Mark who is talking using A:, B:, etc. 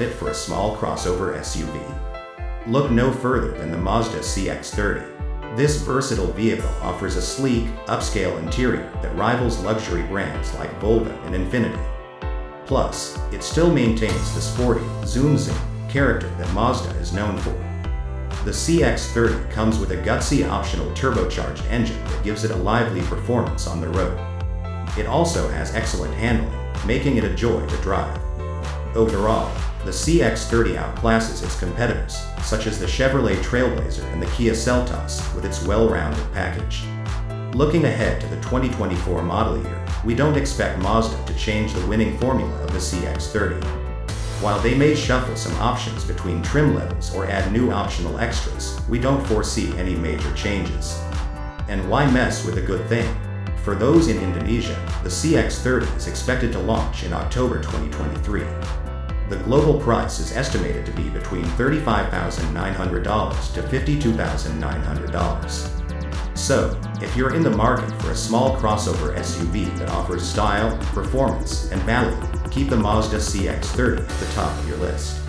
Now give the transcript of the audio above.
A: fit for a small crossover SUV. Look no further than the Mazda CX-30. This versatile vehicle offers a sleek, upscale interior that rivals luxury brands like Volvo and Infiniti. Plus, it still maintains the sporty, zoom zoom character that Mazda is known for. The CX-30 comes with a gutsy optional turbocharged engine that gives it a lively performance on the road. It also has excellent handling, making it a joy to drive. Overall, the CX-30 outclasses its competitors, such as the Chevrolet Trailblazer and the Kia Seltos, with its well-rounded package. Looking ahead to the 2024 model year, we don't expect Mazda to change the winning formula of the CX-30. While they may shuffle some options between trim levels or add new optional extras, we don't foresee any major changes. And why mess with a good thing? For those in Indonesia, the CX-30 is expected to launch in October 2023. The global price is estimated to be between $35,900 to $52,900. So, if you're in the market for a small crossover SUV that offers style, performance, and value, keep the Mazda CX-30 at the top of your list.